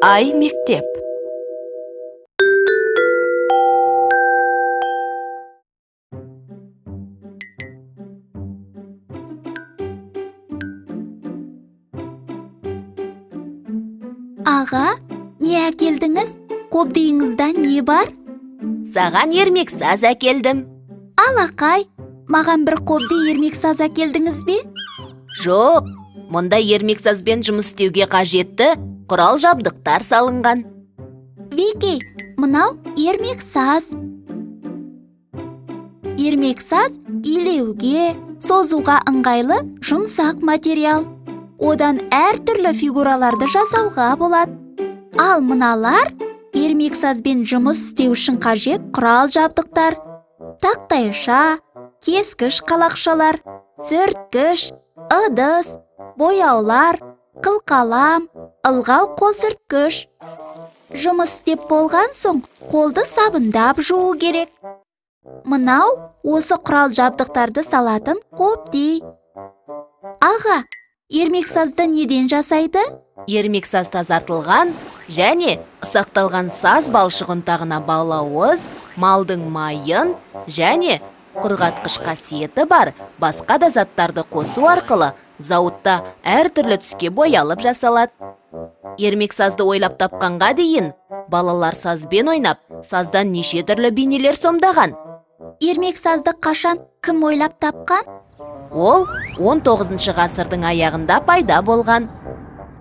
ái miết chẹp аға не әкелдіңіз? Қобдиыңызда не бар? Саған ермексаз әкелдім. Алақай маған бір қобди ермексаз әкелдіңіз бе? Жоқ мұнда ермексазбен жұмыс істеуге қажетті құрал жабдықтар салынған. Вики мынау ермексаз ермексаз илеуге созуға ыңғайлы жұмсақ материал. Одан әртүрлі фигураларды жасауға болады. Ал мыналар ермексазбен жұмыс істеу үшін қажет құрал жабдықтар тақтайша кескіш қалақшалар сүрткіш ыдыс бояулар қылқалам ылғал қол сүрткіш жұмыс істеп болған соң қолды сабындап жуу керек. Мынау осы құрал жабдықтарды салатын қобди аға ермексазды неден жасайды? Ермексаз тазартылған және ұсақталған саз балшық ұнтағына балауыз малдың майын және құрғатқыш қасиеті бар басқа да заттарды қосу арқылы зауытта әртүрлі түске боялып жасалады. Ермексазды ойлап тапқанға дейін балалар сазбен ойнап саздан неше түрлі бейнелер сомдаған? Ермексазды қашан кім ойлап тапқан? Ол 19 ғасырдың аяғында пайда болған.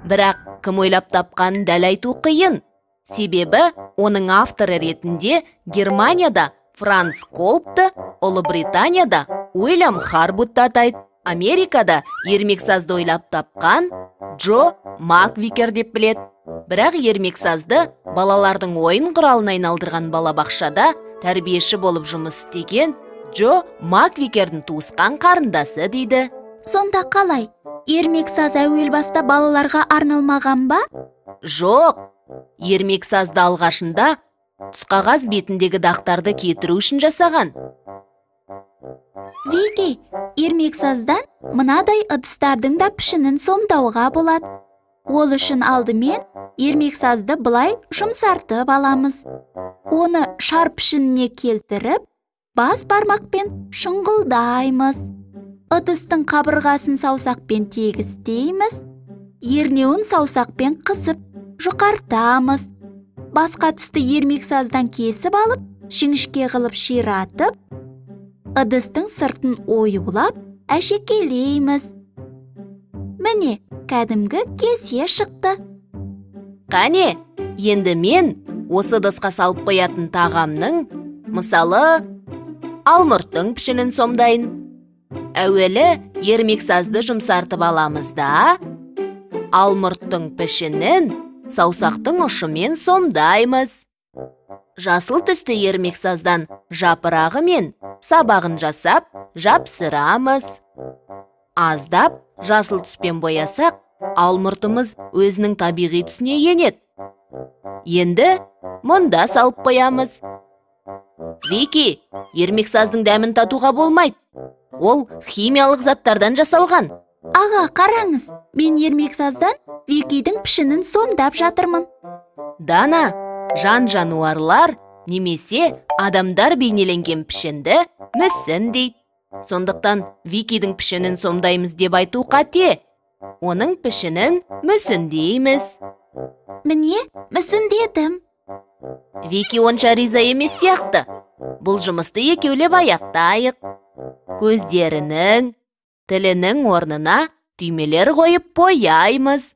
Бірақ кім ойлап тапқанын дәл айту қиын. Себебі оның авторы ретінде германияда франц колпты ұлыбританияда уильям харбутты атайды. Америкада ермексазды ойлап тапқан джо маквикер деп білет. бірақ ермексазды балалардың ойын құралына айналдырған балабақшада тәрбиеші болып жұмыс істеген джо маквикердің туысқан қарындасы дейді. Сонда қалай? Ермексаз әуел баста балаларға арналмаған ба? Жоқ. Ермексазды алғашында түсқағаз бетіндегі дақтарды кетіру үшін жасаған. Вики ермексаздан мынадай ыдыстардың да пішінін сомдауға болады. Ол үшін алдымен ермексазды былай жұмсартып аламыз. Оны шар пішініне келтіріп бас бармақпен шұңғылдаймыз ыдыстың қабырғасын саусақпен тегістейміз ернеуін саусақпен қысып жұқартамыз. Басқа түсті ермексаздан кесіп алып жіңішке қылып ширатып ыдыстың сыртын оюлап әшекейлейміз. Міне кәдімгі кесе шықты. Қане енді мен осы ыдысқа салып қоятын тағамның мысалы алмұрттың пішінін сомдайын. Әуелі ермексазды жұмсартып аламыз да алмұрттың пішінін саусақтың ұшымен сомдаймыз. Жасыл түсті ермексаздан жапырағы мен сабағын жасап жапсырамыз. Аздап жасыл түспен боясақ алмұртымыз өзінің табиғи түсіне енеді. Енді мұнда салып қоямыз. Вики ермексаздың дәмін татуға болмайды. Ол химиялық заттардан жасалған. Аға қараңыз мен ермексаздан викидің пішінін сомдап жатырмын. Дана жан жануарлар немесе адамдар бейнеленген пішінді мүсін дейді. Сондықтан викидің пішінін сомдаймыз деп айту қате. Оның пішінін мүсін дейміз. Міне мүсіндедім вики онша риза емес сияқты. Бұл жұмысты екеулеп аяқтайық. Көздерінің тілінің орнына түймелер қойып бояймыз.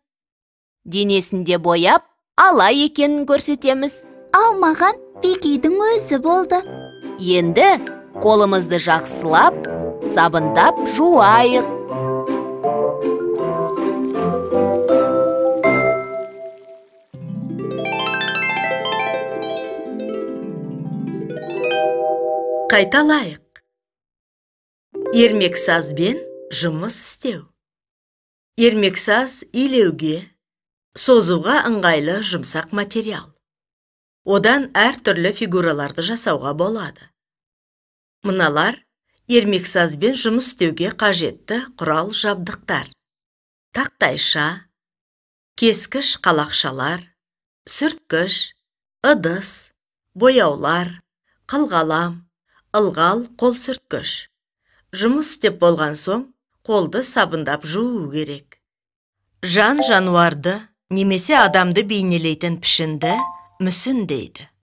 Денесінде бояп ала екенін көрсетеміз. Ал маған викидің өзі болды. Енді қолымызды жақсылап сабындап жуайық. Қайталайық ермексазбен жұмыс істеу. Ермексаз илеуге созуға ыңғайлы жұмсақ материал. Одан әр түрлі фигураларды жасауға болады. Мыналар ермексазбен жұмыс істеуге қажетті құрал жабдықтар. Тақтайша кескіш қалақшалар сүрткіш ыдыс бояулар қылғалам ылғал қол сүрткіш. Жұмыс істеп болған соң қолды сабындап жуу керек. Жан жануарды немесе адамды бейнелейтін пішінді мүсін дейді.